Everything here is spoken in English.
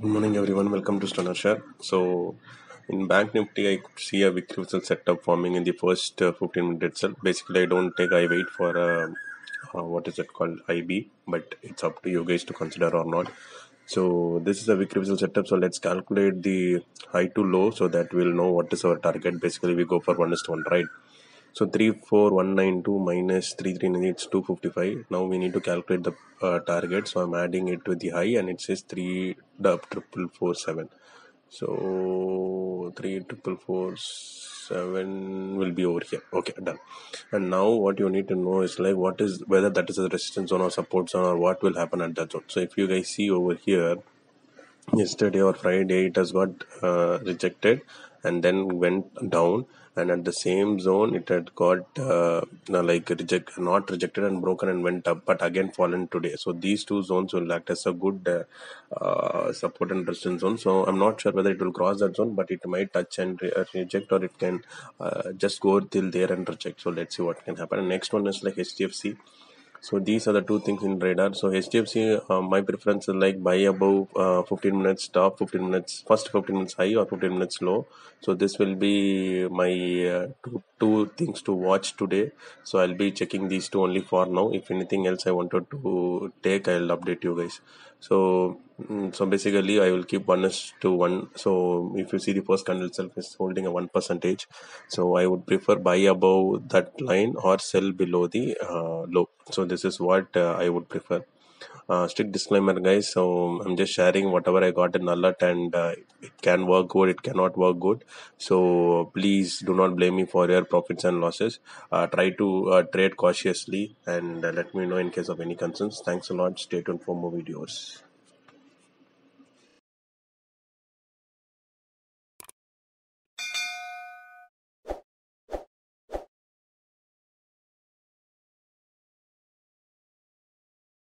Good morning, everyone. Welcome to Stunner Share. So, in Bank Nifty, I could see a reversal setup forming in the first uh, 15 minutes itself. Basically, I don't take I wait for uh, uh, what is it called IB, but it's up to you guys to consider or not. So, this is a reversal setup. So, let's calculate the high to low so that we'll know what is our target. Basically, we go for one is to one, right? So 34192 minus 339 it's 255. Now we need to calculate the uh, target. So I'm adding it with the high and it says 3 triple four seven. So 3 triple four seven will be over here. Okay, done. And now what you need to know is like what is whether that is a resistance zone or support zone or what will happen at that zone. So if you guys see over here, yesterday or Friday it has got uh, rejected and then went down. And at the same zone it had got uh, like reject not rejected and broken and went up but again fallen today. So these two zones will act as a good uh, uh, support and resistance zone. So i'm not sure whether it will cross that zone but it might touch and re- uh, reject or it can uh, just go till there and reject. So let's see what can happen. And next one is like hdfc so these are the two things in radar. So HDFC, uh, my preference is like buy above uh, 15 minutes top, 15 minutes first 15 minutes high or 15 minutes low. So this will be my uh, two two things to watch today. So I'll be checking these two only for now. If anything else I wanted to take, I'll update you guys. So so basically I will keep one to one. So if you see the first candle itself is holding a one percentage. So I would prefer buy above that line or sell below the uh, low. So this is what uh, I would prefer. Uh, strict disclaimer, guys. So I'm just sharing whatever I got in alert, and uh, it can work good, it cannot work good. So please do not blame me for your profits and losses. Uh, try to uh, trade cautiously, and uh, let me know in case of any concerns. Thanks a lot. Stay tuned for more videos.